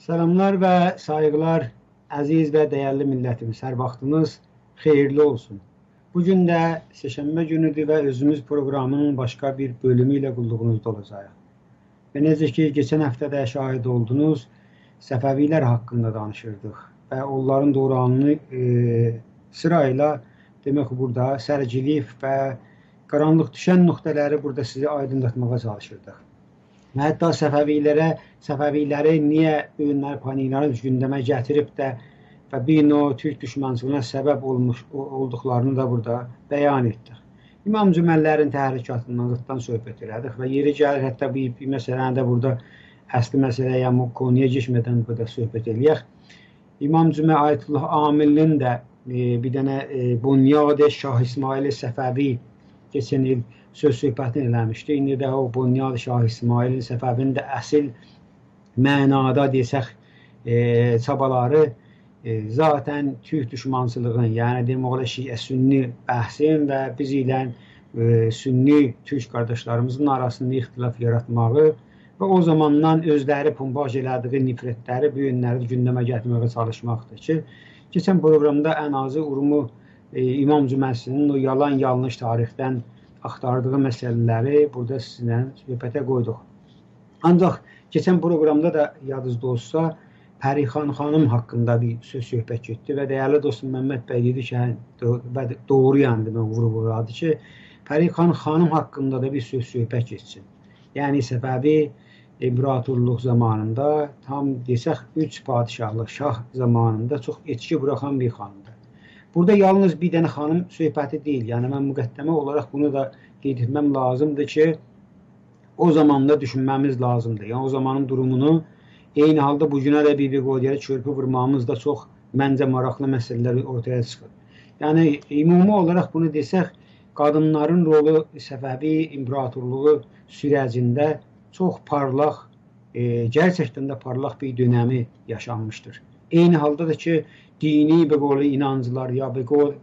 Salamlar və sayğılar əziz və dəyərli millətimiz. Hər vaxtınız xeyirli olsun. Bu gün də seçənmə günüdür və özümüz proqramının başqa bir bölümü ilə qulluğunuzda olacağıq. Və necə ki, keçən həftədə şahid oldunuz, Səfəvilər haqqında danışırdıq və onların dövrünü e, sırayla demək burada sərgiliyib və qaranlıq düşən nöqtələri burada sizə aydınlatmağa çalışırdıq. Və hətta Səfəvilərə, Səfəviləri niyə öyünlər, panikləri gündəmə gətirib də və bir növ türk düşmənçiliyinə səbəb olmuş olduqlarını da burada bəyan etdik. İmam Cüməllərin təhrikatından zıtdan söhbət elədik və yeri gəlir hətta bu, bu məsələni də burada əsli məsələyə, yəni konuya keçmədən burada söhbət eləyək. İmam Cümə Ayətullah Amilin də e, bir dənə e, Bunyad Şah İsmail Səfəvi keçən il söz söhbətini eləmişdi. İndi də o Bunyad Şah İsmail Səfəvinin də əsl mənada desək e, çabaları e, zaten türk düşmançılığın, yəni demək olar Şiə Sünni bəhsin və biz ilə e, Sünni türk qardaşlarımızın arasında ixtilaf yaratmağı və o zamandan özləri pumbaj elədiyi nifrətləri bu günləri gündəmə gətirməyə çalışmaqdır ki, keçən proqramda ən azı Urumu e, İmam Cüməsinin o yalan yanlış tarixdən axtardığı məsələləri burada sizinlə söhbətə qoyduq. Ancaq keçən proqramda da yadınızda olsa, Pərixan xanım haqqında bir söz söhbət getdi və dəyərli dostum Məmməd bəy dedi ki, və doğru yəni demə vurğuladı ki, Pərixan xanım haqqında da bir söz söhbət getsin. Yəni səbəbi imperatorluq zamanında tam desək 3 padşahlıq şah zamanında çox etki buraxan bir xanımdır. Burada yalnız bir dənə xanım söhbəti deyil. Yəni mən müqəddəmə olaraq bunu da qeyd etməm lazımdır ki, o zamanda düşünməmiz lazımdır. Yəni o zamanın durumunu eyni halda bu günə də bir-bir qoyuya çörpü vurmağımız da çox məncə maraqlı məsələlər ortaya çıxır. Yəni ümumi olaraq bunu desək, qadınların rolu Səfəvi imperatorluğu sürəcində çox parlaq, e, gerçəkdən də parlaq bir dönəmi yaşanmışdır. Eyni halda da ki, dini bir qolu inanclar ya bir qol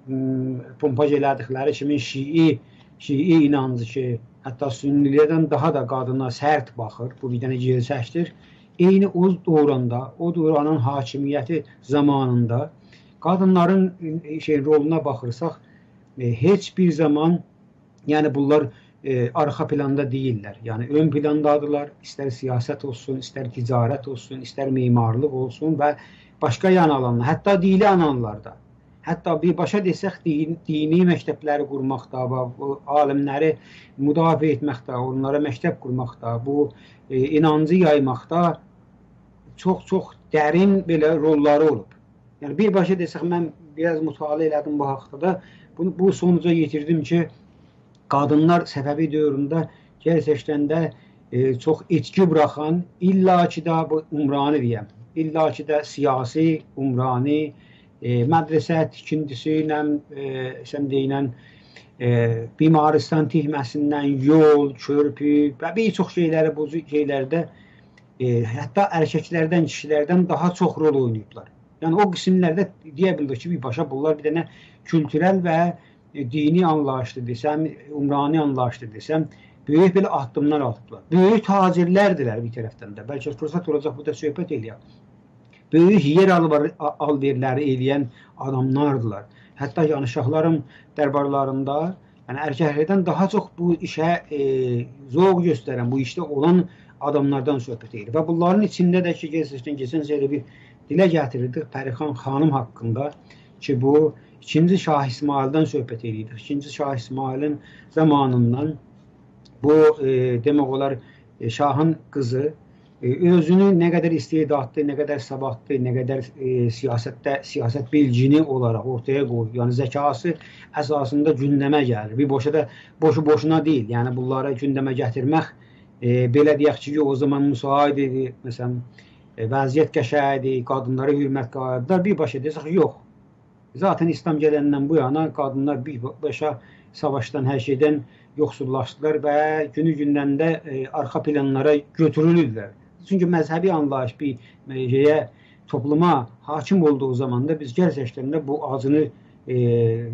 pompaj elədikləri kimi şii şii inancı ki, hətta sünnilərdən daha da qadına sərt baxır. Bu bir dənə gerçəkdir. Eyni o dövrəndə, o dövrənin hakimiyyəti zamanında qadınların e, şey roluna baxırsaq, e, heç bir zaman yəni bunlar e, arxa planda deyillər. Yəni ön plandadırlar. İstər siyasət olsun, istər ticarət olsun, istər memarlıq olsun və başqa yan alanlar, hətta dini alanlarda, hətta birbaşa desək din, dini məktəbləri qurmaqda, alimləri müdafiə etməkdə, onlara məktəb qurmaqda, bu e, inancı yaymaqda çox-çox dərin belə rolları olub. Yəni birbaşa desək mən biraz mütaliə elədim bu haqqda da. Bunu bu sonuca yetirdim ki, qadınlar Səfəvi dövründə gerçəkdən də e, çox etki buraxan, illa ki da bu Umrani deyəm İlla ki də siyasi, umrani, e, mədrəsə tikintisi ilə, e, sən deyilən, e, bimaristan tikməsindən yol, körpü və bir çox şeyləri bu şeylərdə e, hətta erkəklərdən, kişilərdən daha çox rol oynayıblar. Yəni o qismlərdə deyə bildik ki, birbaşa bunlar bir dənə kültürel və e, dini anlayışdır desəm, umrani anlayışdır desəm, böyük belə addımlar atıblar. Böyük tacirlərdirlər bir tərəfdən də. Bəlkə fürsət olacaq bu da söhbət eləyək böyük yer alverləri eləyən adamlardılar. Hətta yəni şahların dərbarlarında yəni erkəklərdən daha çox bu işə e, zövq göstərən, bu işdə olan adamlardan söhbət edir. Və bunların içində də ki, keçən keçən şeydə bir dilə gətirirdik Pərixan xanım haqqında ki, bu ikinci Şah İsmaildən söhbət edirdik. İkinci Şah İsmailin zamanından bu e, demək olar e, şahın qızı özünü nə qədər istedadlı, nə qədər savadlı, nə qədər e, siyasətdə siyasət bilgini olaraq ortaya qoyur. Yəni zəkası əsasında gündəmə gəlir. Bir boşa da boşu boşuna deyil. Yəni bunları gündəmə gətirmək e, belə deyək ki, o zaman müsait idi. Məsələn, e, vəziyyət qəşəng idi, qadınlara hörmət qayıtdılar. Birbaşa desək, yox. Zaten İslam gələndən bu yana qadınlar birbaşa savaşdan, hər şeydən yoxsullaşdılar və günü gündən də e, arxa planlara götürülürlər. Çünki məzhəbi anlayış bir şeyə topluma hakim olduğu zamanda biz gerçəkdən də bu acını e,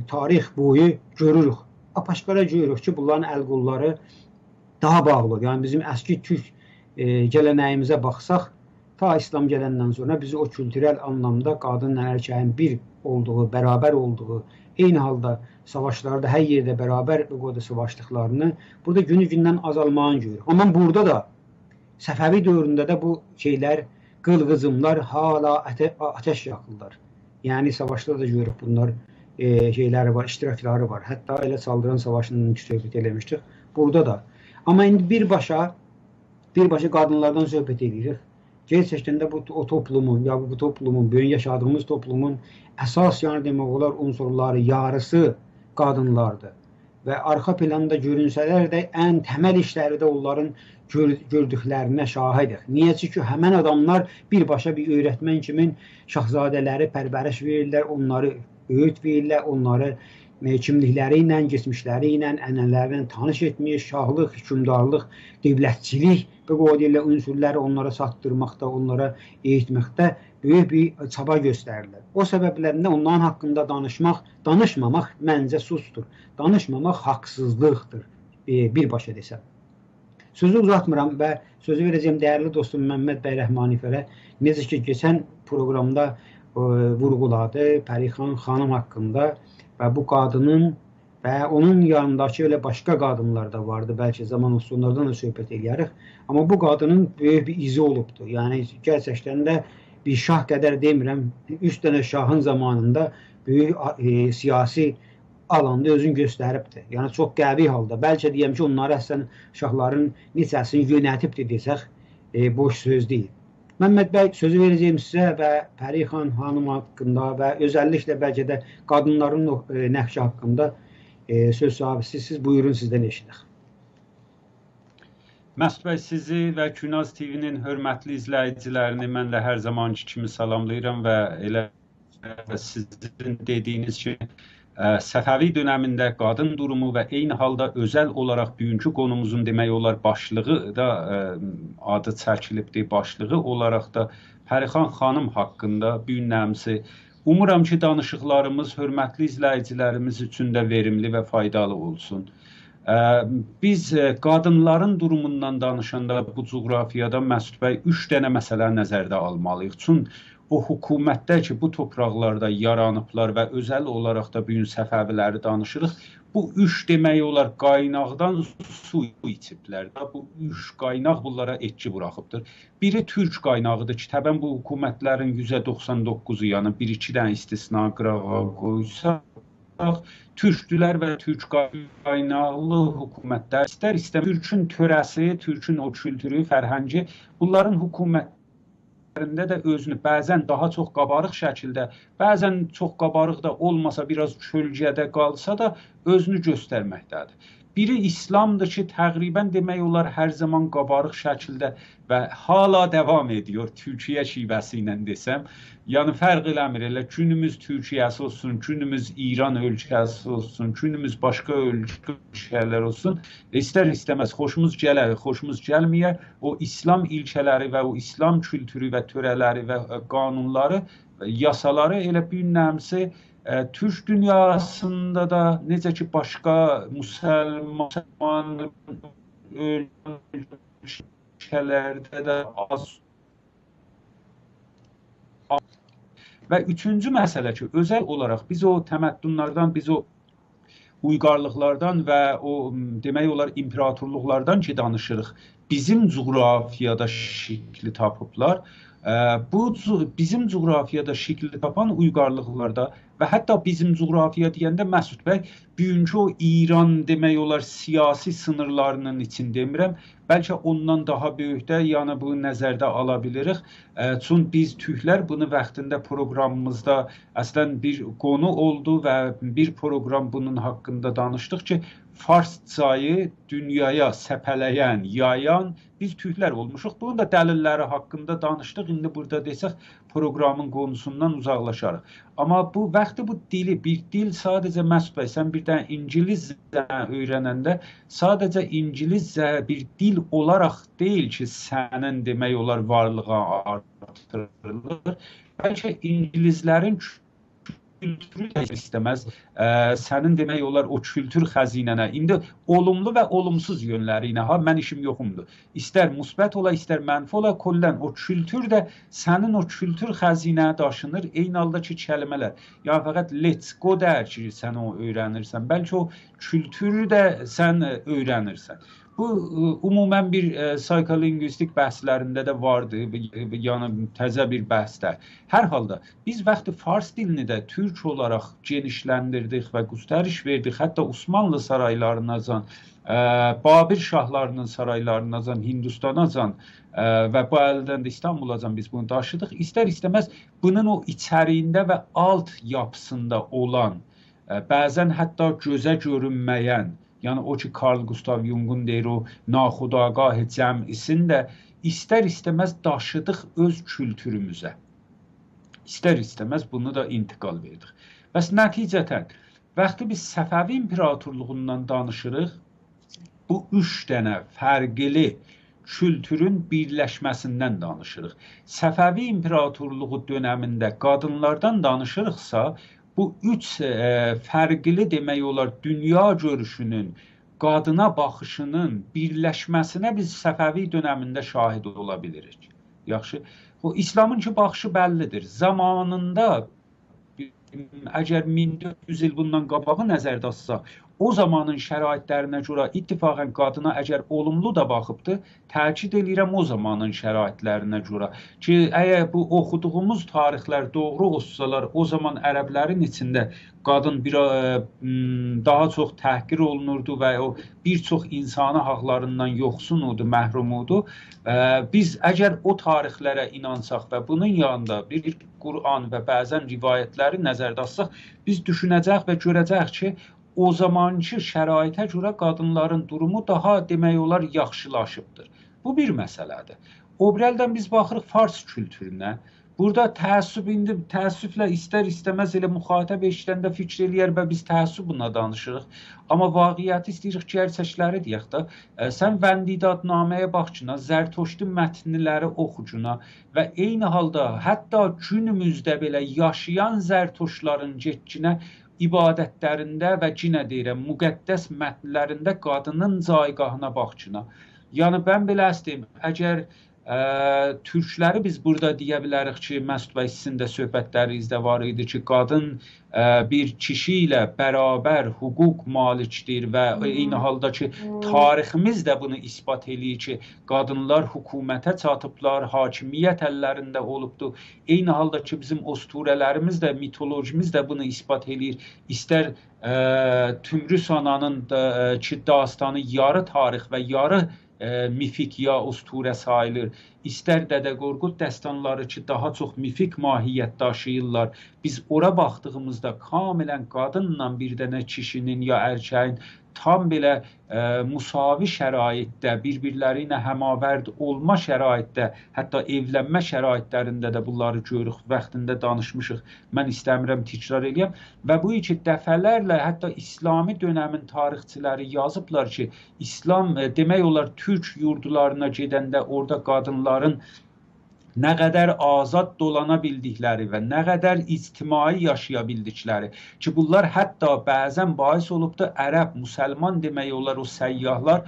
tarix boyu görürük. Apaşqara görürük ki, bunların əl qolları daha bağlı. Yəni bizim əski türk e, gələnəyimizə baxsaq, ta İslam gələndən sonra biz o kültürel anlamda qadınla erkeğin bir olduğu, beraber olduğu, eyni halda savaşlarda hər yerdə bərabər qoda savaşdıqlarını burada günü-gündən azalmağını görürük. Amma burada da Səfəvi dövründə də bu şeylər, qılğızımlar hala ate ateş yakırlar. Yəni savaşda da görürük bunlar e, şeyləri var, iştirakları var. Hətta elə saldıran savaşının söhbət eləmişdik. Burada da. Amma indi birbaşa birbaşa qadınlardan söhbət edirik. Gerçəkdən də bu o toplumun, ya bu toplumun, böyük yaşadığımız toplumun əsas yəni demək olar unsurları yarısı qadınlardır. Və arxa planda görünsələr də ən təməl işləri də onların gör gördüklərinə şahidik. Niyyəçi ki, həmən adamlar birbaşa bir öyrətmən kimin şahzadələri pərvəriş verirlər, onları öğüt verirlər, onları kimlikləri ilə, keçmişləri ilə, ənənələri ilə tanış etmiş, şahlıq, hökmdarlıq, dövlətçilik və qodilə unsurları onlara satdırmaqda, onlara eğitməkdə böyük bir çaba göstərirlər. O səbəblərindən onların haqqında danışmaq, danışmamaq məncə susdur. Danışmamaq haqsızlıqdır, e, birbaşa desəm. Sözü uzatmıram və sözü verəcəyim dəyərli dostum Məmməd bəy Rəhmanifərə. Necə ki, keçən proqramda e, vurğuladı Pərixan xanım haqqında və bu qadının və onun yanındakı elə başqa qadınlar da vardı. Bəlkə zaman sonlardan da söhbət eləyərik. Amma bu qadının böyük bir izi olubdu. Yəni gerçəkdən də bir şah qədər demirəm, üç dənə şahın zamanında böyük e, siyasi alanda özünü göstəribdi. Yəni çox qəvi halda. Bəlkə deyəm ki, onları əslən şahların neçəsini yönətibdi desək, e, boş söz deyil. Məmməd bəy sözü verəcəyim sizə və Pərixan xanım haqqında və özəlliklə bəlkə də qadınların e, nəqşi haqqında e, söz sahibisiz. Siz buyurun sizdən eşidik. Məsud bəy sizi və Künaz TV-nin hörmətli izləyicilərini mən də hər zamanki kimi salamlayıram və elə sizin dediyiniz kimi Səfəvi dönəmində qadın durumu və eyni halda özəl olaraq bugünkü qonumuzun demək olar başlığı da adı çəkilibdir. Başlığı olaraq da Pərixan xanım haqqında bu gün nəmsi Umuram ki, danışıqlarımız hörmətli izləyicilərimiz üçün də verimli və faydalı olsun. Biz qadınların durumundan danışanda bu coğrafiyada Məsud bəy 3 dənə məsələ nəzərdə almalıyıq. Çünki o hökumətdə ki, bu torpaqlarda yaranıblar və özəl olaraq da bu gün Səfəviləri danışırıq. Bu üç demək olar qaynaqdan su içiblər. Bu üç qaynaq bunlara etki buraxıbdır. Biri türk qaynağıdır ki, təbən bu hökumətlərin %99-u, yəni bir-iki dənə istisna qırağa qoysaq, türkdülər və türk qaynaqlı hökumətlər istər istəmə türkün törəsi, türkün o kültürü, fərhəngi bunların hökumət də də özünü bəzən daha çox qabarıq şəkildə, bəzən çox qabarıq da olmasa, biraz kölgədə qalsa da özünü göstərməkdədir. Biri İslamdır ki, təqribən demək olar hər zaman qabarıq şəkildə və hala davam ediyor Türkiyə şivəsi ilə desəm. Yəni fərq eləmir. Elə günümüz Türkiyəsi olsun, günümüz İran ölkəsi olsun, günümüz başqa ölkələr olsun. İstər istəməz xoşumuz gələr, xoşumuz gəlməyə o İslam ilkələri və o İslam kültürü və törələri və qanunları, yasaları elə bir nəmsi e, Türk dünyasında da necə ki başqa müsəlman ölkələrdə də az və üçüncü məsələ ki, özəl olaraq biz o təməddünlərdən, biz o uyğarlıqlardan və o demək olar imperatorluqlardan ki danışırıq. Bizim coğrafiyada şəkli tapıblar. Bu bizim coğrafiyada şəkil tapan uyğarlıqlarda və hətta bizim coğrafiya deyəndə Məsud bəy bugünkü o İran demək olar siyasi sınırlarının için demirəm, bəlkə ondan daha böyük də yəni bu nəzərdə ala bilirik. Çünki biz türklər bunu vaxtında proqramımızda əslən bir qonu oldu və bir proqram bunun haqqında danışdıq ki, Farscayı dünyaya səpələyən, yayan biz türklər olmuşuq. Bunun da dəlilləri haqqında danışdıq. İndi burada desək proqramın qonusundan uzaqlaşarıq. Amma bu vaxtı bu dili, bir dil sadəcə Məsud bəy, sən bir dənə ingiliscə öyrənəndə sadəcə ingiliscə bir dil olaraq deyil ki, sənin demək olar varlığa artırılır. Bəlkə ingilislərin kültürü istəməz ə, sənin demək olar o kültür xəzinənə. İndi olumlu və olumsuz yönləri ilə ha mən işim yoxumdur. İstər müsbət ola, istər mənfi ola, kollən o kültür də sənin o kültür xəzinəyə daşınır. Eyni halda ki kəlmələr. Ya fəqət let's go dər ki, sən o öyrənirsən. Bəlkə o kültürü də sən öyrənirsən. Bu ümumən bir e, psixolingvistik bəhslərində də vardı, yəni təzə bir bəhsdə. Hər halda biz vaxtı fars dilini də türk olaraq genişləndirdik və göstəriş verdik. Hətta Osmanlı saraylarınacan, e, Babir şahlarının saraylarınacan, Hindistanacan e, və bu əldən də İstanbulacan biz bunu daşıdıq. İstər-istəməz bunun o içəriyində və alt yapısında olan, e, bəzən hətta gözə görünməyən Yəni o ki Carl Gustav Jung'un deyir o naxudagah cəmisini də istər-istəməz daşıdıq öz kültürümüzə. İstər-istəməz bunu da intiqal verdik. Bəs nəticətən vaxtı biz Səfəvi imperatorluğundan danışırıq, bu üç dənə fərqli kültürün birləşməsindən danışırıq. Səfəvi imperatorluğu dövründə qadınlardan danışırıqsa, bu üç e, fərqli demək olar dünya görüşünün, qadına baxışının birləşməsinə biz Səfəvi dövründə şahid ola bilirik. Yaxşı. O İslamın ki baxışı bəllidir. Zamanında əgər 1400 il bundan qabağı nəzərdə tutsaq, o zamanın şəraitlərinə görə ittifaqən qadına əgər olumlu da baxıbdı, təkid eləyirəm o zamanın şəraitlərinə görə ki, əgər bu oxuduğumuz tarixlər doğru olsalar, o zaman ərəblərin içində qadın bir ə, e, daha çox təhqir olunurdu və o bir çox insani haqlarından yoxsun idi, məhrum idi. Ə, biz əgər o tarixlərə inansaq və bunun yanında bir Quran və bəzən rivayətləri nəzərdə alsaq, biz düşünəcək və görəcək ki, o zamankı şəraitə görə qadınların durumu daha demək olar yaxşılaşıbdır. Bu bir məsələdir. O birəldən biz baxırıq fars kültürünə. Burada təəssüb indi təəssüflə istər-istəməz elə müxatəb eşidəndə fikr eləyər və biz təəssüb buna danışırıq. Amma vaqiəti istəyirik gerçəkləri deyək də. E, sən vəndidadnaməyə baxcına, Zərtoşdi mətnləri oxucuna və eyni halda hətta günümüzdə belə yaşayan Zərtoşların getkinə ibadətlərində və yenə deyirəm, müqəddəs mətnlərində qadının caygahına baxçına. Yəni mən belə istəyim, əgər Ə, türkləri biz burada deyə bilərik ki, Məsud bəy sizin də söhbətlərinizdə var idi ki, qadın ə, bir kişi ilə bərabər hüquq malikdir və eyni halda ki, tariximiz də bunu isbat eləyir ki, qadınlar hökumətə çatıblar, hakimiyyət əllərində olubdu. Eyni halda ki, bizim osturələrimiz də, mitologimiz də bunu isbat eləyir. İstər ə, Tümrüs ananın da, ki, dastanı yarı tarix və yarı e, mifik ya usturə sayılır. İstər Dədə Qorqud dəstanları ki, daha çox mifik mahiyyət daşıyırlar. Biz ora baxdığımızda kamilən qadınla bir dənə kişinin ya erkəyin tam belə ə, e, müsavi şəraitdə, bir-birləri ilə həmavərd olma şəraitdə, hətta evlənmə şəraitlərində də bunları görürük, vaxtında danışmışıq. Mən istəmirəm təkrar eləyəm və bu iki dəfələrlə hətta İslami dövrün tarixçiləri yazıblar ki, İslam ə, e, demək olar türk yurdlarına gedəndə orada qadınların nə qədər azad dolana bildikləri və nə qədər ictimai yaşaya bildikləri ki, bunlar hətta bəzən bahis olubdu ərəb, müsəlman demək olar o səyyahlar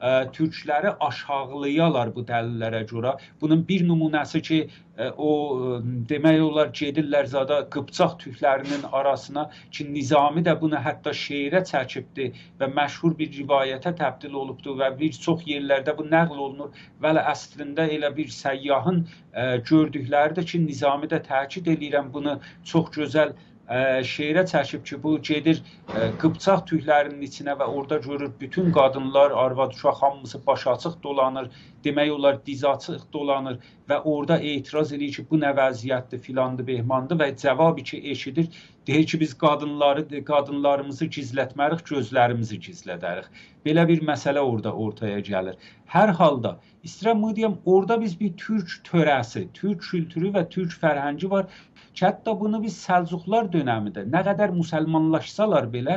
ə, türkləri aşağılayalar bu dəlillərə görə. Bunun bir nümunəsi ki, ə, o ə, demək olar gedirlər zada Qıpçaq türklərinin arasına ki, Nizami də bunu hətta şeirə çəkibdi və məşhur bir rivayətə təbdil olubdu və bir çox yerlərdə bu nəql olunur. Vələ əslində elə bir səyyahın ə, gördükləridir ki, Nizami də təkid eləyirəm bunu çox gözəl ə, şeirə çəkib ki, bu gedir ə, qıpçaq tüklərinin içinə və orada görür bütün qadınlar, arvad, uşaq hamısı baş açıq dolanır, demək olar diz açıq dolanır və orada etiraz edir ki, bu nə vəziyyətdir, filandı, behmandı və cavabı ki, eşidir, deyir ki, biz qadınları, qadınlarımızı gizlətmərik, gözlərimizi gizlədərik. Belə bir məsələ orada ortaya gəlir. Hər halda istəyirəm deyim, orada biz bir türk törəsi, türk kültürü və türk fərhəngi var ki, hətta bunu biz Səlcuqlar dönəmində nə qədər müsəlmanlaşsalar belə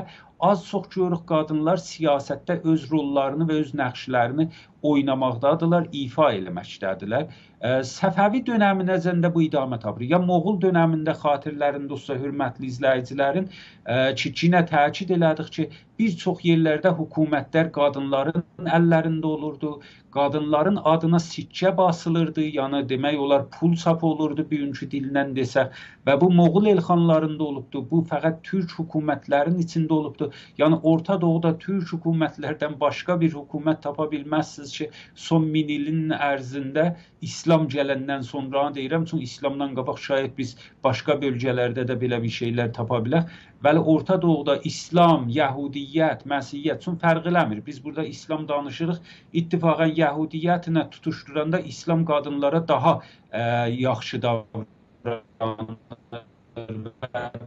az-çox görürük qadınlar siyasətdə öz rollarını və öz nəqşlərini oynamaqdadırlar, ifa eləməkdədirlər. Səfəvi dönəmi nəzərində bu idamə tapır. Ya Moğol dönəmində xatirlərində olsa hörmətli izləyicilərin ki, yenə təkid elədik ki, bir çox yerlərdə hökumətlər qadınların əllərində olurdu. Qadınların adına sikkə basılırdı, yəni demək olar pul çap olurdu bugünkü dillə desək və bu Moğol elxanlarında olubdu. Bu fəqət türk hökumətlərinin içində olubdu. Yəni Orta Doğuda türk hökumətlərdən başqa bir hökumət tapa bilməzsiniz ki, son min ilin ərzində İslam gələndən sonra deyirəm, çünki İslamdan qabaq şayət biz başqa bölgələrdə də belə bir şeylər tapa bilək. Bəli, Orta Doğuda İslam, Yəhudiyyət, Məsihiyyət üçün fərq eləmir. Biz burada İslam danışırıq. İttifaqən Yəhudiyyətlə tutuşduranda İslam qadınlara daha ə, yaxşı davranır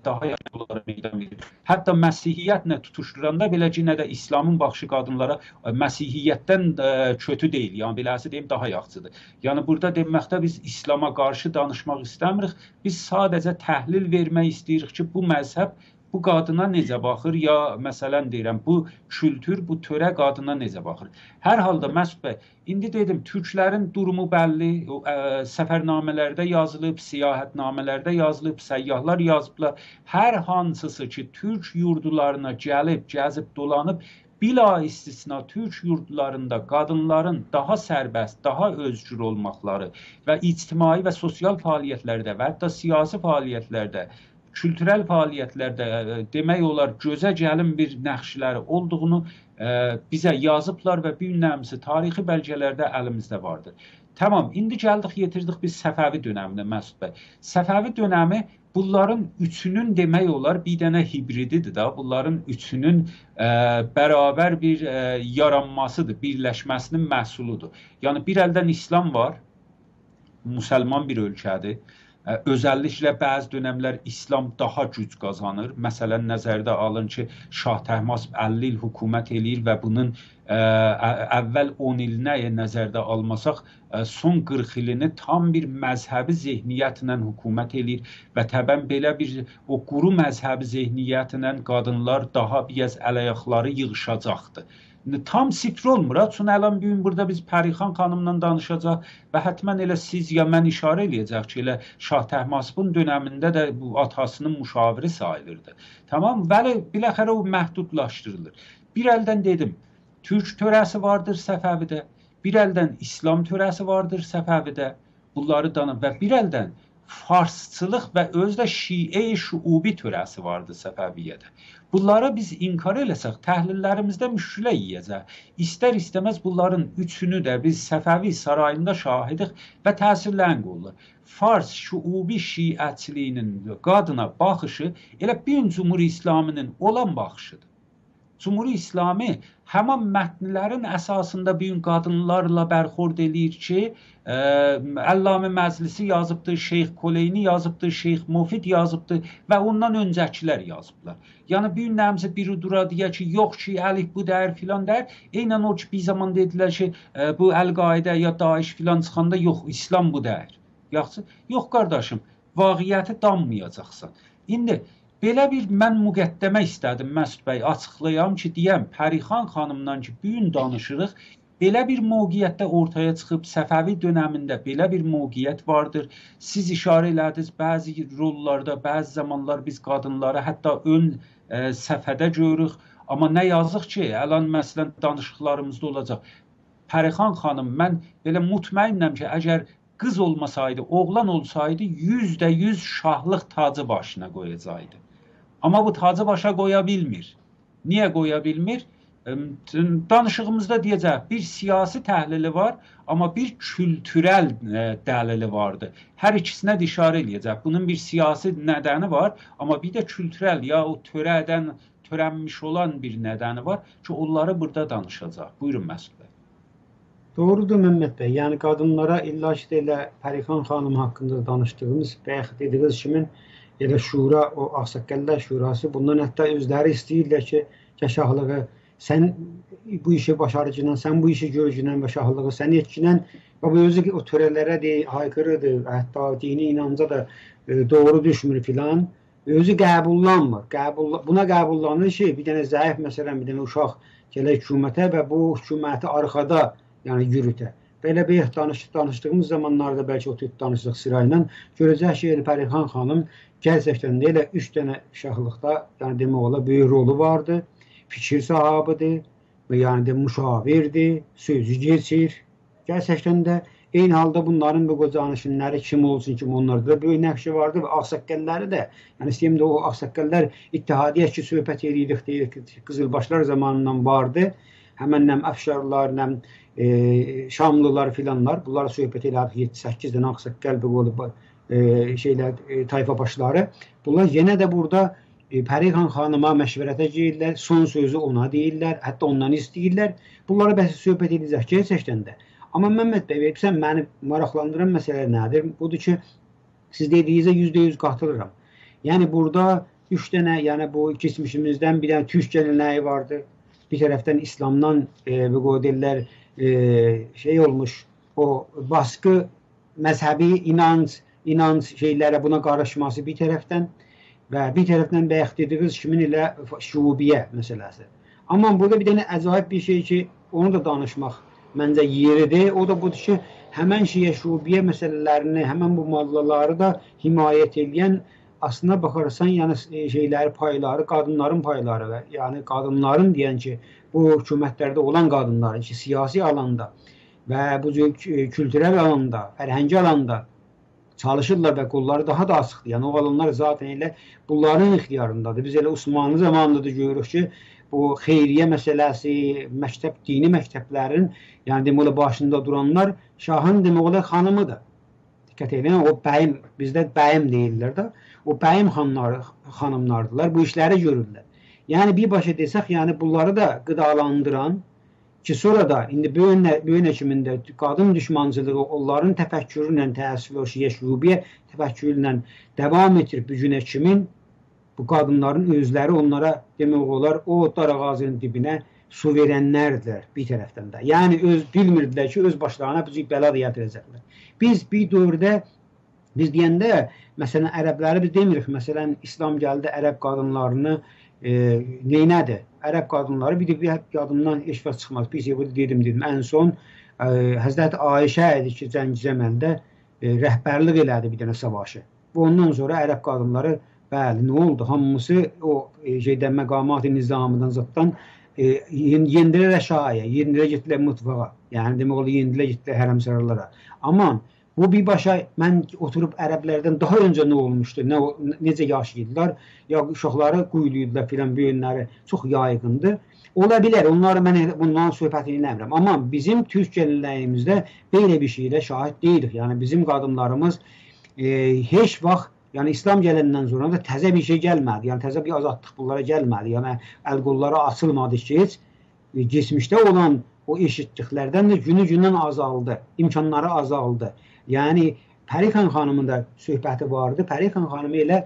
daha yaxşı olaraq meydan verir. Hətta Məsihiyyətlə tutuşduranda belə yenə də İslamın baxışı qadınlara Məsihiyyətdən ə, kötü deyil. Yəni beləsi deyim daha yaxşıdır. Yəni burada deməkdə biz İslama qarşı danışmaq istəmirik. Biz sadəcə təhlil vermək istəyirik ki, bu məzhəb bu qadına necə baxır ya məsələn deyirəm bu kültür, bu törə qadına necə baxır. Hər halda Məsud bəy, indi dedim türklərin durumu bəlli, ə, səfərnamələrdə yazılıb, səyahətnamələrdə yazılıb, səyyahlar yazıblar. Hər hansısı ki türk yurdularına gəlib, gəzib dolanıb bila istisna türk yurdlarında qadınların daha sərbəst, daha özgür olmaqları və ictimai və sosial fəaliyyətlərdə və hətta siyasi fəaliyyətlərdə kültürel fəaliyyətlərdə e, demək olar gözə gəlin bir nəqşləri olduğunu ə, e, bizə yazıblar və bir nəmsi tarixi bəlgələrdə əlimizdə vardır. Tamam, indi gəldik, yetirdik biz Səfəvi dönəminə Məsud bəy. Səfəvi dönəmi bunların üçünün demək olar bir dənə hibrididir da. Bunların üçünün ə, e, bərabər bir ə, yaranmasıdır, birləşməsinin məhsuludur. Yəni bir əldən İslam var, müsəlman bir ölkədir. Özəlliklə bəzi dönəmlər İslam daha güc qazanır. Məsələn, nəzərdə alın ki, Şah Təhmas 50 il hökumət eləyir və bunun ə, əvvəl 10 ilinə nəzərdə almasaq, son 40 ilini tam bir məzhəbi zehniyyətlə hökumət eləyir və təbən belə bir o quru məzhəbi zehniyyətlə qadınlar daha biraz ələyaqları yığışacaqdı tam sifr olmur. Çünki əlan bu gün burada biz Pərixan xanımla danışacaq və həttəmən elə siz ya mən işarə eləyəcək ki, elə Şah Təhmasibin dövründə də bu atasının müşaviri sayılırdı. Tamam, bəli, biləxərə o məhdudlaşdırılır. Bir əldən dedim, Türk törəsi vardır Səfəvidə, bir əldən İslam törəsi vardır Səfəvidə. Bunları danım və bir əldən farsçılıq və özdə şiə şuubi törəsi vardı Səfəviyyədə. Bunlara biz inkar eləsək, təhlillərimizdə müşkülə yiyəcək. İstər istəməz bunların üçünü də biz Səfəvi sarayında şahidik və təsirlən qolur. Fars şuubi şiəçiliyinin qadına baxışı elə bir Cumhur İslamının olan baxışıdır. Cumhuri İslami həmin mətnlərin əsasında bu gün qadınlarla bərxurd eləyir ki, ə, Əllamə Məclisi yazıbdır, Şeyx Koleyni yazıbdır, Şeyx Mufid yazıbdır və ondan öncəkilər yazıblar. Yəni bir gün nəmsə biri dura deyə ki, yox ki, əlif bu dəyər filan dəyər. Eynən o ki, bir zaman dedilər ki, ə, bu Əl-Qaidə ya Daesh filan çıxanda yox, İslam bu dəyər. Yaxşı? Yox qardaşım, vaqiəti danmayacaqsan. İndi Belə bir mən müqəddəmə istədim Məsud bəy açıqlayam ki, deyəm Pərixan xanımdan ki, bu gün danışırıq. Belə bir mövqeyyətdə ortaya çıxıb Səfəvi dövründə belə bir mövqeyyət vardır. Siz işarə elədiniz bəzi rollarda, bəzi zamanlar biz qadınları hətta ön ə, e, səfədə görürük. Amma nə yazıq ki, əlan məsələn danışıqlarımızda olacaq. Pərixan xanım, mən belə mutmainnəm ki, əgər qız olmasaydı, oğlan olsaydı, yüzdə yüz şahlıq tacı başına qoyacaqdı. Amma bu tacı başa qoya bilmir. Niyə qoya bilmir? Danışığımızda deyəcək, bir siyasi təhlili var, amma bir kültürel e, dəlili vardı. Hər ikisinə də işarə eləyəcək. Bunun bir siyasi nədəni var, amma bir də kültürel ya o törədən törənmiş olan bir nədəni var ki, onları burada danışacaq. Buyurun Məsud bəy. Doğrudur Məmməd bəy. Yəni qadınlara illa ki, elə Pərixan xanım haqqında danışdığımız, bayaq dediyiniz kimi elə şura, o Ağsaqqallar Şurası bundan hətta özləri istəyirlər ki, şahlığı sən bu işi başarıcıyla, sən bu işi görücünlə və şahlığı sən etkinlə və bu özü o törələrə də aykırıdır, hətta dini inanca da e, doğru düşmür filan. özü qəbullanmır. Qəbul buna qəbullanır ki, bir dənə zəif məsələn bir dənə uşaq gələ hökumətə və bu hökuməti arxada, yəni yürütə. Belə bir danış danışdığımız zamanlarda bəlkə oturub danışdıq sırayla görəcək ki, Elpərixan xanım gerçəkdən də elə 3 dənə şahlıqda, yəni demək olar böyük rolu vardı. Fikir sahibidir, yəni də müşavirdir, sözü keçir. Gerçəkdən də eyni halda bunların bu qocanışınları kim olsun kim onlarda da böyük nəqşi vardı və ağsaqqəlləri də, yəni istəyim də o ağsaqqəllər ittihadiyyə ki söhbət edirik deyirik ki, Qızılbaşlar zamanından vardı. Həmən nəm əfşarlar, nəm e, Şamlılar filanlar, bunlar söhbət elədik 7-8 dənə ağsaqqəl bu olub e, şeylər e, tayfa başları. Bunlar yenə də burada e, Pərixan xanıma məşvərətə gəlirlər, son sözü ona deyirlər, hətta ondan istəyirlər. Bunlara bəs söhbət edəcək gerçəkdən də. Amma Məmməd bəy, sən məni maraqlandıran məsələ nədir? Budur ki, siz dediyinizə %100 qatılıram. Yəni burada 3 dənə, yəni bu keçmişimizdən bir dənə türk gələnəyi vardı. Bir tərəfdən İslamdan e, bu deyirlər e, şey olmuş o baskı məzhəbi inanc, inanc şeylərə buna qarışması bir tərəfdən və bir tərəfdən bayaq dediyiniz kimin ilə şubiyyə məsələsi. Amma burada bir dənə əcaib bir şey ki, onu da danışmaq məncə yeridir. O da budur ki, həmən şiə şubiyyə məsələlərini, həmən bu mallaları da himayət edən aslına baxarsan, yəni e, şeyləri payları, qadınların payları və yəni qadınların deyən ki, bu hökumətlərdə olan qadınların ki, siyasi alanda və bu kültürel alanda, fərhəngi alanda çalışırlar və qolları daha da asıqdır. Yəni o alanlar zaten elə bunların ixtiyarındadır. Biz elə Osmanlı zamanında da görürük ki, bu xeyriyyə məsələsi, məktəb, dini məktəblərin, yəni demək olar başında duranlar şahın demək olar xanımıdır. Diqqət edin, o bəyim, bizdə bəyim deyirlər də, o bəyim xanımları, xanımlardılar, bu işləri görürlər. Yəni bir başa desək, yəni bunları da qidalandıran ki, sonra da indi böyün böyün həkimində qadın düşmançılığı onların təfəkkürü ilə şiyə şubiyyə təfəkkürü ilə davam edir bu günə kimin bu qadınların özləri onlara demək olar o dar ağacının dibinə su verənlərdir bir tərəfdən də. Yəni öz bilmirdilər ki, öz başlarına bu bəla da gətirəcəklər. Biz bir dövrdə biz deyəndə məsələn ərəbləri biz demirik. Məsələn İslam gəldi ərəb qadınlarını e, neynədir? Ərəb qadınları bir də bir yadımdan heç vaxt çıxmaz. Bir şey burada dedim dedim. Ən son e, Həzrət Ayşə idi ki, Cəngizəməndə e, rəhbərlik elədi bir dənə savaşı. Və ondan sonra ərəb qadınları Bəli, nə oldu? Hamısı o e, şeydən məqamat nizamından zətdən e, yendirə şaya, yendirə getdilər mutfağa. Yəni demək olar yendirə getdilər hərəmsarlara. Amma bu birbaşa mən oturub ərəblərdən daha öncə nə olmuşdu? Nə necə yaşayırdılar? Ya uşaqları quyuluydular filan bu yönləri çox yayğındır. Ola bilər, onları mən bundan söhbət eləmirəm. Amma bizim türk gələnliyimizdə belə bir şeylə şahid deyilik. Yəni bizim qadınlarımız e, heç vaxt Yəni İslam gələndən sonra da təzə bir şey gəlmədi. Yəni təzə bir azadlıq bunlara gəlmədi. Yəni əl qolları açılmadı ki, heç e, keçmişdə olan o eşitdiklərdən də günü-gündən azaldı. İmkanları azaldı. Yəni Pərixan xanımın da söhbəti vardı. Pərixan xanımı elə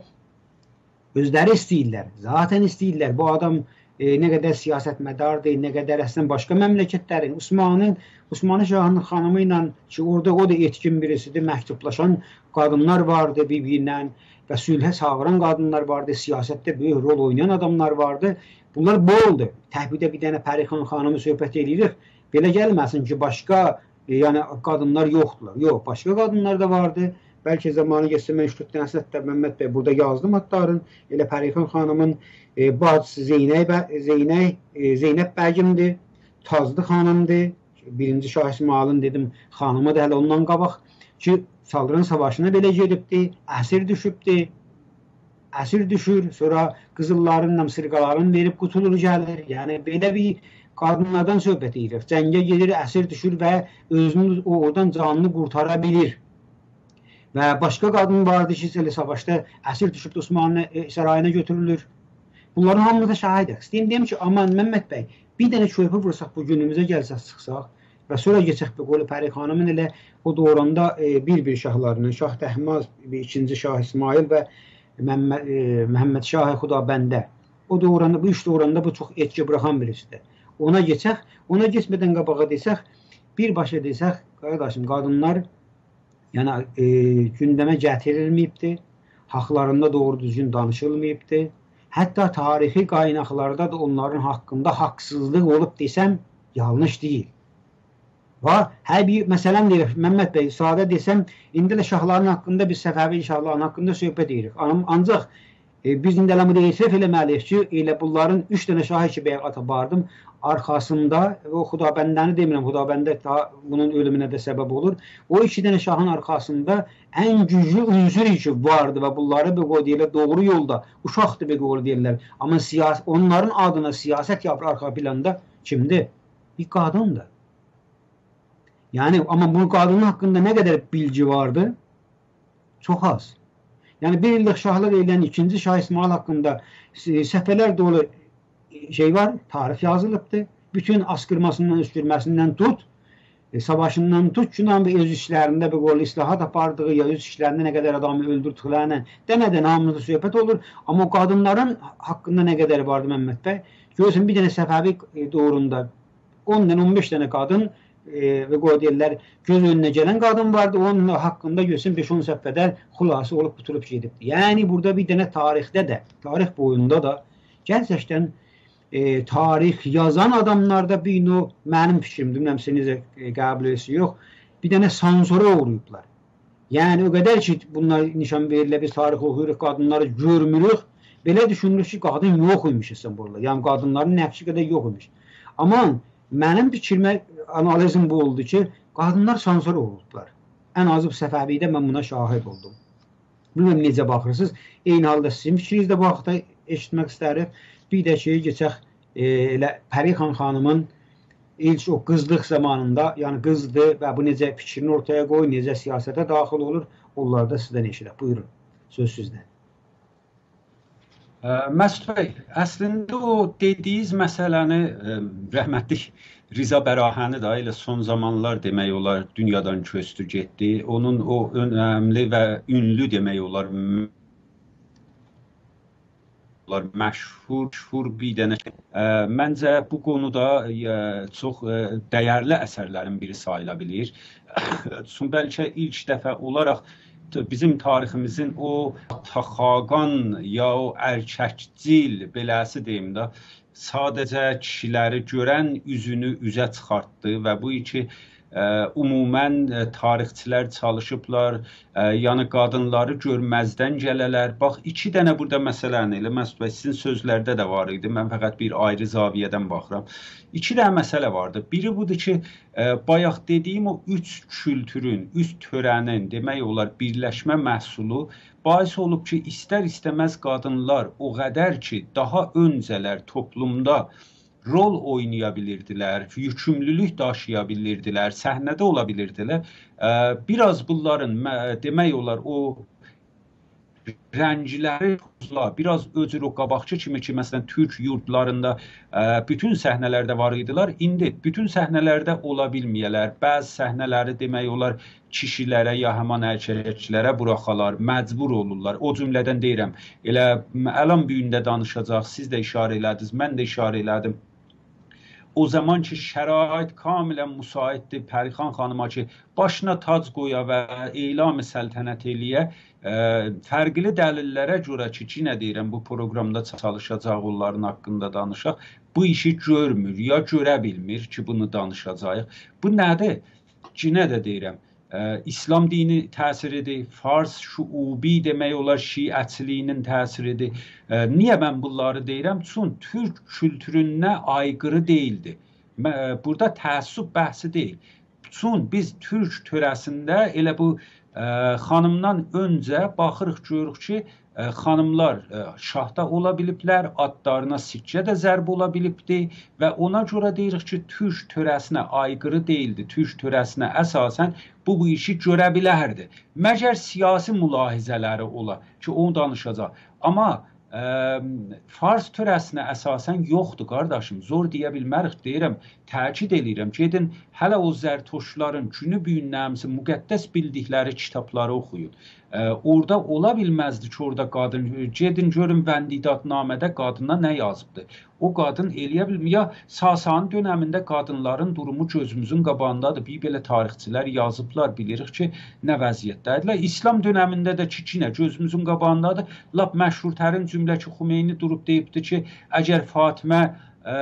özləri istəyirlər. Zaten istəyirlər. Bu adam e, nə qədər siyasət mədardır, nə qədər əslən başqa məmləkətlərin Osmanın Osmanlı şahının xanımı ilə ki, orada o da etkin birisidir, məktublaşan qadınlar vardı bir-birinə və sülhə çağıran qadınlar vardı, siyasətdə böyük rol oynayan adamlar vardı. Bunlar boldur. Təhbidə bir dənə Pərixan xanımı söhbət edirik. Belə gəlməsin ki, başqa e, yəni qadınlar yoxdular. Yox, başqa qadınlar da vardı. Bəlkə zamanı getsə mən 3-4 dənə sətdə Məmməd bəy burada yazdım hattaların. Elə Pərixan xanımın e, bacısı Zeynəb Zeynəb e, Zeynəb bəyimdir. Tazlı xanımdır birinci Şah İsmailin dedim xanımı da hələ ondan qabaq ki, Saldırın savaşına belə gedibdi, əsir düşübdi. Əsir düşür, sonra qızılların, sırqaların verib qutulur gəlir. Yəni belə bir qadınlardan söhbət edirik. Cəngə gedir, əsir düşür və özünü oradan canını qurtara bilir. Və başqa qadın vardı ki, elə savaşda əsir düşüb Osmanlı e, sarayına götürülür. Bunların hamısı da şahidik. İstəyim deyim ki, aman Məmməd bəy, bir dənə çöpü vursaq bu günümüzə gəlsək çıxsaq, Və sonra keçək Bəqoli Pəri xanımın elə o dövrəndə e, bir-bir şahlarının Şah Təhmaz, ikinci Şah İsmail və Məhəmməd, e, Məhəmməd Şah Xudabəndə. O dövrəndə bu üç dövrəndə bu çox etki buraxan birisidir. Ona keçək, ona keçmədən qabağa desək, birbaşa desək, qardaşım, qadınlar yəni e, gündəmə gətirilməyibdi. haqlarında doğru düzgün danışılmayıbdı. Hətta tarixi qaynaqlarda da onların haqqında haqsızlıq olub desəm yanlış deyil. Var. Hər bir məsələn deyir Məmməd bəy, sadə desəm, indi də şahların haqqında biz Səfəvi şahların haqqında söhbət edirik. Ancaq biz indi eləmi etiraf eləməliyik ki, elə bunların 3 dənə şahı ki bəyət apardım, arxasında o Xudabəndəni demirəm, Xudabəndə ta bunun ölümünə də səbəb olur. O iki dənə şahın arxasında ən güclü ünsür ki vardı və bunları bir qoy deyirlər doğru yolda, uşaqdır bir qoy deyirlər. Amma siyas onların adına siyasət yapır arxa planda kimdir? Bir qadındır. Yani ama bu kadının hakkında ne kadar bilgi vardı? Çok az. Yani bir yıllık şahlık edilen ikinci Şah İsmail hakkında səfələr dolu şey var, tarih yazılıbdı. Bütün askırmasından, üstürməsindən tut, e, savaşından tut, Yunan və öz işlərində bir qol islahat apardığı, ya öz işlərində nə qədər adamı öldürdüklərinə demədən hamımızda söhbət olur. Amma o qadınların haqqında nə qədər vardı Məmməd bəy? Görürsən, bir dənə Səfəvi e, doğrunda 10-dən 15 dənə qadın e, və qoy deyirlər göz önünə gələn qadın vardı, onun haqqında görsün 5-10 səhifədə xülasə olub bitirib gedibdi. Yəni burada bir dənə tarixdə də, tarix boyunda da gerçəkdən e, tarix yazan adamlarda bir növ mənim fikrimdir, bilmirəm siz necə e, qəbul edirsiniz, yox. Bir dənə sansura uğrayıblar. Yəni o qədər ki bunlar nişan verilir, biz tarix oxuyuruq, qadınları görmürük. Belə düşünürük ki, qadın yox imiş əslən burada. Yəni qadınların nəfsi qədər yox imiş. Amma mənim fikrimə analizim bu oldu ki, qadınlar sansür olublar. Ən azı Səfəvidə mən buna şahid oldum. Bilməm necə baxırsınız. Eyni halda sizin fikriniz də bu haqda eşitmək istərim. Bir də ki, keçək e, elə Pərixan xanımın ilk o qızlıq zamanında, yəni qızdı və bu necə fikrini ortaya qoy, necə siyasətə daxil olur, onları da sizdən eşidək. Buyurun, söz sizdə. Məsud bəy, əslində o dediyiniz məsələni ə, rəhmətlik Riza Bərahəni da elə son zamanlar demək olar dünyadan köçdü getdi. Onun o önəmli və ünlü demək olar olar məşhur, məşhur bir dənə ə, məncə bu qonuda ə, çox ə, dəyərli əsərlərin biri sayıla bilir. Bəlkə ilk dəfə olaraq bizim tariximizin o taxagan ya o ərkəkcil beləsi deyim də sadəcə kişiləri görən üzünü üzə çıxartdı və bu iki ümumən tarixçilər çalışıblar, yəni qadınları görməzdən gələlər. Bax, iki dənə burada məsələni elə bəy sizin sözlərdə də var idi. Mən fəqət bir ayrı zaviyədən baxıram. İki dənə məsələ vardı. Biri budur ki, bayaq dediyim o üç kültürün, üç törənin demək olar birləşmə məhsulu bais olub ki, istər-istəməz qadınlar o qədər ki, daha öncələr toplumda rol oynaya bilirdilər, yükümlülük daşıya bilirdilər, səhnədə ola bilirdilər. Biraz bunların demək olar o rəngləri pozula, biraz öcür o qabaqçı kimi ki, məsələn, türk yurdlarında ə, bütün səhnələrdə var idilər. İndi bütün səhnələrdə ola bilməyələr. Bəzi səhnələri demək olar kişilərə ya həmin erkəklərə buraxalar, məcbur olurlar. O cümlədən deyirəm, elə əlam büyündə danışacaq, siz də işarə elədiniz, mən də işarə elədim o zaman ki şərait kamilən müsaitdir Pərixan xanıma ki, başına tac qoya və elam səltənət eləyə, ə, fərqli dəlillərə görə ki, yenə deyirəm bu proqramda çalışacaq onların haqqında danışaq, bu işi görmür ya görə bilmir ki, bunu danışacağıq. Bu nədir? Yenə də deyirəm, İslam dini təsiridir, Fars şuubi demək olar şiəçiliyinin təsiridir. Niyə mən bunları deyirəm? Çünki türk kültürünə aykırı deyildi. Burada təəssüb bəhsi deyil. Çünki biz türk törəsində elə bu ə, xanımdan öncə baxırıq görürük ki, xanımlar şahda ola biliblər, adlarına sikkə də zərb ola bilibdi və ona görə deyirik ki, türk törəsinə aykırı deyildi. Türk törəsinə əsasən bu bu işi görə bilərdi. Məgər siyasi mülahizələri ola ki, onu danışacaq. Amma ə, Fars törəsinə əsasən yoxdur qardaşım. Zor deyə bilmərik. Deyirəm, təkid eləyirəm. Gedin hələ o zərtoşların günü bu gün nəmsi müqəddəs bildikləri kitabları oxuyun. Orada ola bilməzdi ki, orada qadın gedin görün vəndidatnamədə qadına nə yazıbdı. O qadın eləyə bilmir. Ya Sasani dövründə qadınların durumu gözümüzün qabağındadır. Bir belə tarixçilər yazıblar, bilirik ki, nə vəziyyətdədirlər. İslam dövründə də ki, nə gözümüzün qabağındadır. Lap məşhurtərin cümlə ki, Xumeyni durub deyibdi ki, əgər Fatimə ə,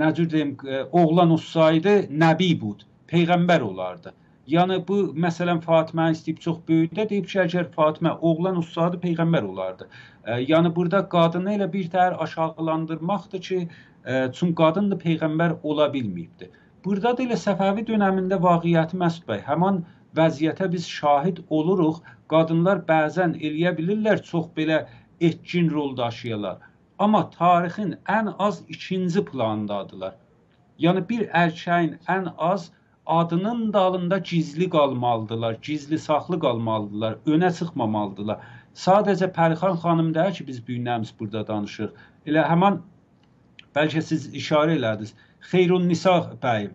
nə cür deyim, oğlan olsaydı, nəbi bud, peyğəmbər olardı. Yəni bu məsələn Fatimə istəyib çox böyükdə deyib ki, əgər Fatimə oğlan olsaydı peyğəmbər olardı. E, yəni burada qadını elə bir təhər aşağılandırmaqdır ki, e, çünki qadın da peyğəmbər ola bilməyibdi. Burada da elə Səfəvi dövründə vaqiəti Məsud bəy həmin vəziyyətə biz şahid oluruq. Qadınlar bəzən eləyə bilirlər çox belə etkin rol daşıyırlar. Amma tarixin ən az ikinci plandadılar. Yəni bir erkəyin ən az adının dalında gizli qalmalıdılar, gizli saxlı qalmalıdılar, önə çıxmamalıdılar. Sadəcə Pərixan xanım deyir ki, biz bu günlərimiz burada danışırıq. Elə həmin bəlkə siz işarə elədiniz. Xeyrun Nisa bəyim.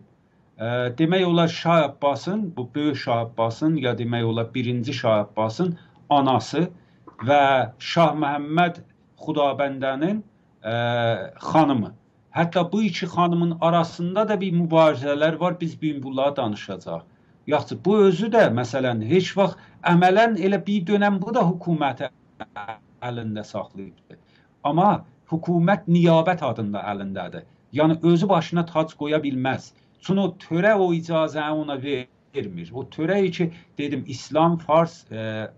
E, demək olar Şah Abbasın, bu böyük Şah Abbasın ya demək olar birinci Şah Abbasın anası və Şah Məhəmməd Xudabəndənin e, xanımı. Hətta bu iki xanımın arasında da bir mübarizələr var. Biz bu gün bunları danışacağıq. Yaxşı, bu özü də məsələn heç vaxt əmələn elə bir dönəm bu da hökuməti əlində saxlayıbdı. Amma hökumət niyabət adında əlindədir. Yəni özü başına tac qoya bilməz. Çünki o törə o icazəni ona vermir. O törə ki, dedim İslam, Fars e,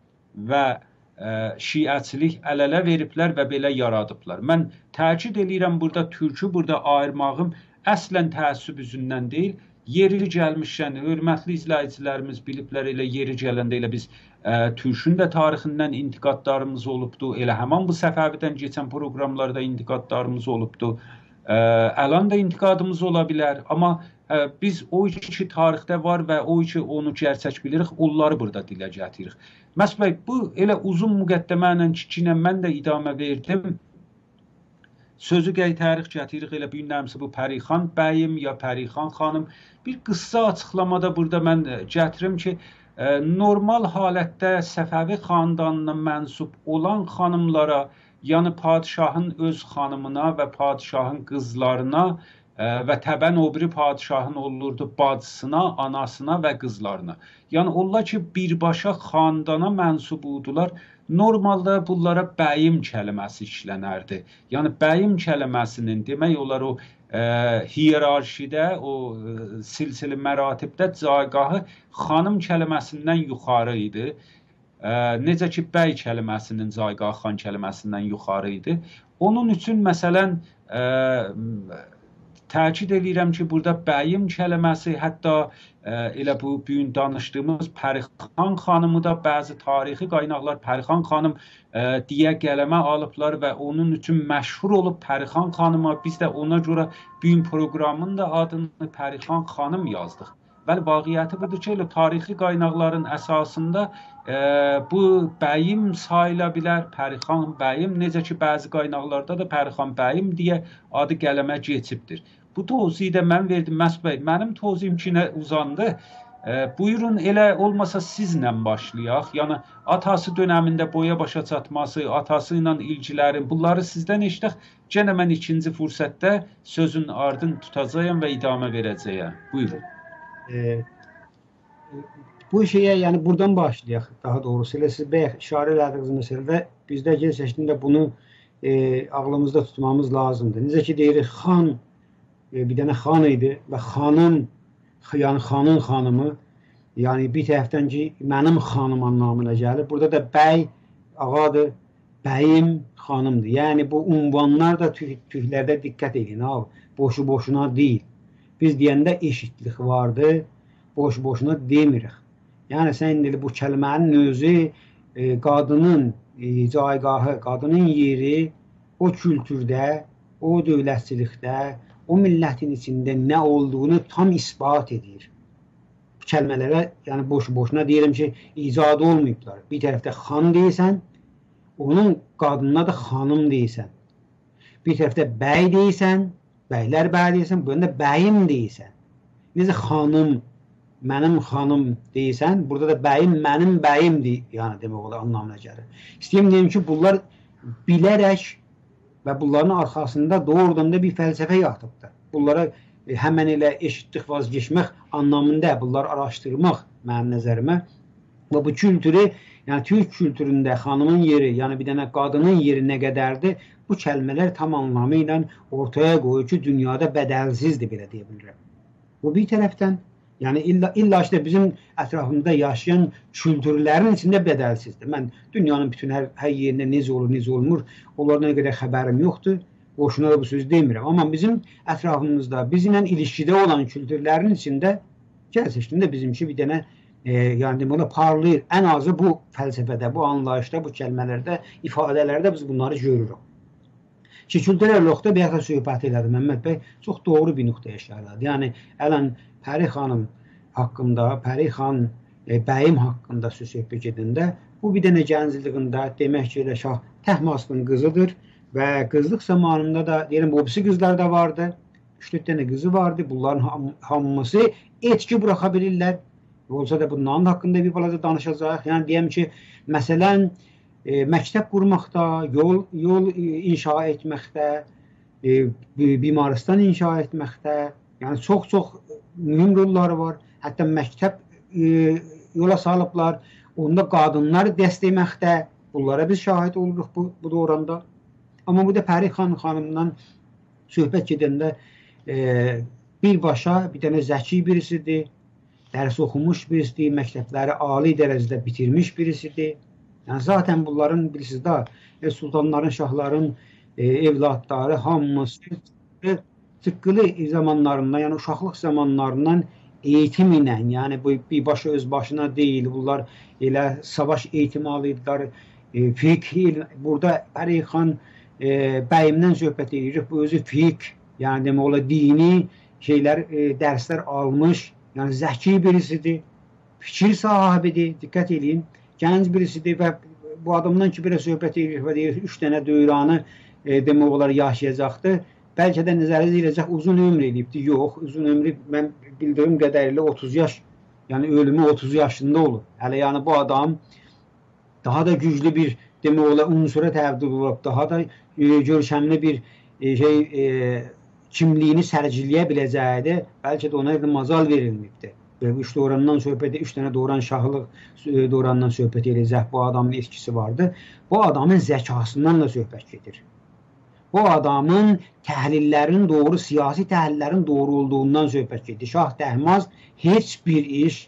və şiəçilik əl-ələ veriblər və belə yaradıblar. Mən təkid eləyirəm burada türkü burada ayırmağım əslən təəssüb üzündən deyil. Yeri gəlmişkən hörmətli izləyicilərimiz biliblər elə yeri gələndə elə biz ə, türkün də tarixindən intiqadlarımız olubdu. Elə həmin bu Səfəvidən keçən proqramlarda intiqadlarımız olubdu. Ə, əlan da intiqadımız ola bilər, amma ə, biz o iki tarixdə var və o iki onu gerçək bilirik, onları burada dilə gətiririk. Məsud bəy, bu elə uzun müqəddəmə ilə kiçinə mən də idamə verdim. Sözü qəy tarix gətiririk elə bu günlərimizə bu Pərixan bəyim ya Pərixan xanım bir qıssa açıqlamada burada mən gətirim ki, e, normal halətdə Səfəvi xandanına mənsub olan xanımlara, yəni padşahın öz xanımına və padşahın qızlarına və təbən o biri padşahın olurdu bacısına, anasına və qızlarına. Yəni onlar ki, birbaşa xandana mənsub idular. Normalda bunlara bəyim kəlməsi işlənərdi. Yəni bəyim kəlməsinin demək olar o ə, hiyerarşidə, o silsilə məratibdə caygahı xanım kəlməsindən yuxarı idi. Ə, necə ki bəy kəlməsinin caygahı xan kəlməsindən yuxarı idi. Onun üçün məsələn ə, təkid edirəm ki, burada bəyim kəlməsi hətta ə, elə bu bu gün danışdığımız Pərixan xanımı da bəzi tarixi qaynaqlar Pərixan xanım ə, deyə qələmə alıblar və onun üçün məşhur olub Pərixan xanıma biz də ona görə bu gün proqramın da adını Pərixan xanım yazdıq. Bəli, vaqiəti budur ki, elə tarixi qaynaqların əsasında e, bu bəyim sayıla bilər, Pərixan bəyim, necə ki bəzi qaynaqlarda da Pərixan bəyim deyə adı qələmə keçibdir. Bu tövziyi də mən verdim Məsud bəy. Mənim tövziyim kinə uzandı. E, buyurun elə olmasa sizlə başlayaq. Yəni atası dövründə boya başa çatması, atası ilə ilgiləri, bunları sizdən eşidək. Yenə mən ikinci fürsətdə sözün ardın tutacağam və idamə verəcəyəm. Buyurun. E, bu şeyə yəni buradan başlayaq daha doğrusu. Elə siz bəyə işarə elədiyiniz məsələdə bizdə gel seçkində bunu e, ağlımızda tutmamız lazımdır. Necə ki deyirik, xan bir dənə xan idi və xanın yəni xanın xanımı yəni bir tərəfdən ki mənim xanım anlamına gəlir. Burada da bəy ağadır, bəyim xanımdır. Yəni bu ünvanlar da tüh tühlərdə diqqət edin ha. Boşu boşuna deyil. Biz deyəndə eşitlik vardı, boş boşuna demirik. Yəni sən indi bu kəlmənin özü e, qadının e, caygahı, qadının yeri o kültürdə, o dövlətçilikdə, o millətin içində nə olduğunu tam isbat edir. Bu kəlmələrə, yəni boş-boşuna deyirəm ki, icad olmayıblar. Bir tərəfdə xan deyirsən, onun qadınına da xanım deyirsən. Bir tərəfdə bəy deyirsən, bəylər bəy deyirsən, bu yanda bəyim deyirsən. Necə xanım mənim xanım deyirsən, burada da bəyim mənim bəyimdir, yəni demək olar anlamına gəlir. İstəyim deyim ki, bunlar bilərək və bunların arxasında doğrudan da bir fəlsəfə yatıbdır. Bunlara e, həmən elə eşitdik vazgeçmək anlamında bunlar araşdırmaq mənim nəzərimə və bu kültürü, yəni türk kültüründə xanımın yeri, yəni bir dənə qadının yeri nə qədərdir? Bu kəlmələr tam anlamı ilə ortaya qoyur ki, dünyada bədəlsizdir belə deyə bilirəm. Bu bir tərəfdən Yəni illa illa işte bizim ətrafımızda yaşayan kültürlərin içində bədəlsizdir. Mən dünyanın bütün hər, hər yerində necə olur, necə olmur, onlardan qədər xəbərim yoxdur. Boşuna da bu sözü demirəm. Amma bizim ətrafımızda bizimlə ilişkidə olan kültürlərin içində gəlsəşdində bizimki bir dənə e, yəni olar parlayır. Ən azı bu fəlsəfədə, bu anlayışda, bu kəlmələrdə, ifadələrdə biz bunları görürük. Ki kültürel nöqtə bir yaxın söhbət elədi Məmməd bəy. Çox doğru bir nöqtəyə işarə elədi. Yəni ələn Pəri xanım haqqında, Pəri xan e, bəyim haqqında söhbət gedəndə bu bir dənə gəncliyində demək ki, elə Şah Təhmaspın qızıdır və qızlıq zamanında da deyirəm bu birisi qızlar da vardı. 3-4 dənə qızı vardı. Bunların ham hamısı etki buraxa bilirlər. Olsa da bunların haqqında bir balaca danışacağıq. Yəni deyəm ki, məsələn, e, məktəb qurmaqda, yol yol e, inşa etməkdə, e, bimaristan inşa etməkdə, yəni çox-çox mühüm rolları var. Hətta məktəb e, yola salıblar. Onda qadınlar dəstəkməkdə. Bunlara biz şahid oluruq bu, bu doğranda. Amma bu da Pəri xan xanımdan söhbət gedəndə e, birbaşa bir dənə zəki birisidir. Dərs oxumuş birisidir, məktəbləri ali dərəcədə bitirmiş birisidir. Yəni zaten bunların bilirsiniz də e, sultanların, şahların e, evladları hamısı tıqqılı zamanlarından, yəni uşaqlıq zamanlarından eğitim ilə, yəni bu bir başa öz başına deyil, bunlar elə savaş eğitimi alırdılar. E, fiqh burada Pəri xan e, bəyimdən söhbət edirik. Bu özü fiqh, yəni demək olar dini şeylər, e, dərslər almış, yəni zəki birisidir. Fikir sahibidir, diqqət eləyin. Gənc birisidir və bu adamdan ki, biraz söhbət edirik və deyir, üç dənə döyranı e, demək olar yaşayacaqdır bəlkə də nəzərə ediləcək uzun ömr eləyibdi. Yox, uzun ömrü mən bildiyim qədərilə 30 yaş, yəni ölümü 30 yaşında olub. Hələ yəni bu adam daha da güclü bir demək olar unsura təbdil olub, daha da e, görkəmli bir e, şey e, kimliyini sərgiləyə biləcəyidir. Bəlkə də ona mazal verilmibdi. Və üç doğrandan söhbət, üç dənə doğran şahlıq e, doğrandan söhbət edəcək. Bu adamın etkisi vardı. Bu adamın zəkasından da söhbət gedir bu adamın təhlillərinin doğru, siyasi təhlillərin doğru olduğundan söhbət gedir. Şah Təhmaz heç bir iş,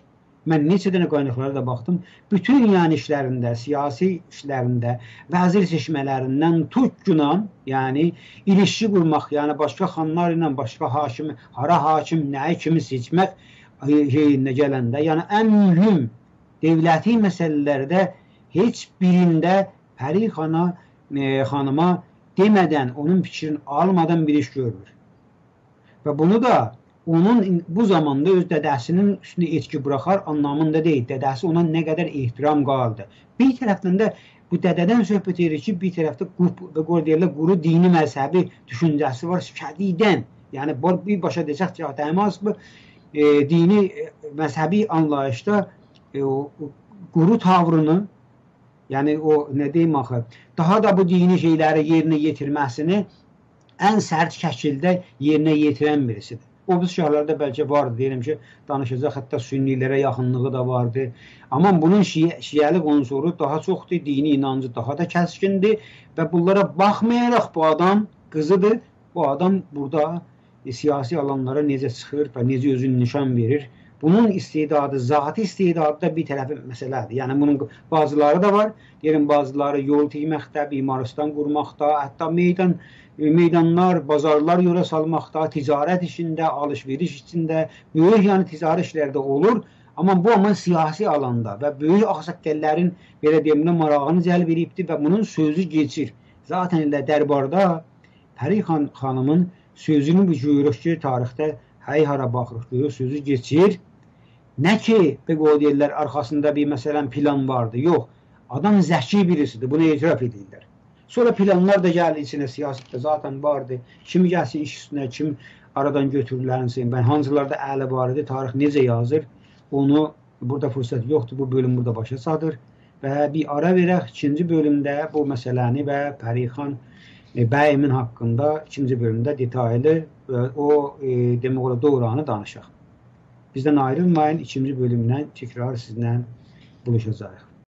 mən neçə dənə qaynaqlara da baxdım, bütün yəni işlərində, siyasi işlərində, vəzir seçmələrindən tutcunan, yəni ilişki qurmaq, yəni başqa xanlar ilə başqa hakim, hara hakim, nəyi kimi seçmək şeyində gələndə, yəni ən mühüm dövləti məsələlərdə heç birində Pəri xana e, xanıma demədən, onun fikrini almadan bir iş görmür. Və bunu da onun bu zamanda öz dədəsinin üstünə etki buraxar anlamında deyil. Dədəsi ona nə qədər ehtiram qaldı. Bir tərəfdən də bu dədədən söhbət edir ki, bir tərəfdə qrup və qor deyirlər, quru dini məzhəbi düşüncəsi var şədidən. Yəni bir başa desək ki, təmas bu e, dini e, məzhəbi anlayışda e, o, quru tavrını Yəni o nə deyim axı, daha da bu dini şeyləri yerinə yetirməsini ən sərt şəkildə yerinə yetirən birisidir. O biz şəhərlərdə bəlkə vardı, deyirəm ki, danışacaq, hətta sünnilərə yaxınlığı da vardı. Amma bunun şiə, şiəlik unsuru daha çoxdur, dini inancı daha da kəskindir və bunlara baxmayaraq bu adam qızıdır. Bu adam burada e, siyasi alanlara necə çıxır və necə özünü nişan verir Bunun istedadı, zati istedadı da bir tərəfi məsələdir. Yəni bunun bazıları da var. Deyirəm bazıları yol tikməkdə, bimaristan qurmaqda, hətta meydan meydanlar, bazarlar yola salmaqda, ticarət işində, alış-veriş içində, böyük yəni ticari işlərdə olur. Amma bu amma siyasi alanda və böyük ağsaqqəllərin belə deyim marağını cəlb edibdir və bunun sözü keçir. Zaten elə dərbarda Pəri xan xanımın sözünü bu görürük ki, tarixdə hay hara baxırıq, görürük sözü keçir. Nə ki, o deyirlər, arxasında bir məsələn plan vardı. Yox, adam zəki birisidir, bunu etiraf edirlər. Sonra planlar da gəldi içinə, siyasətdə zaten vardı. Kim gəlsin iş üstünə, kim aradan götürülənsin, ben hansılarda əli var idi, tarix necə yazır. onu burada fürsət yoxdur. Bu bölüm burada başa çatır və bir ara verək. İkinci bölümdə bu məsələni və Pərixan e, bəyimin haqqında ikinci bölümdə detallı və o e, demək olar doğranı danışaq. Bizdən ayrılmayın. İkinci bölümdən təkrar sizlə buluşacağıq.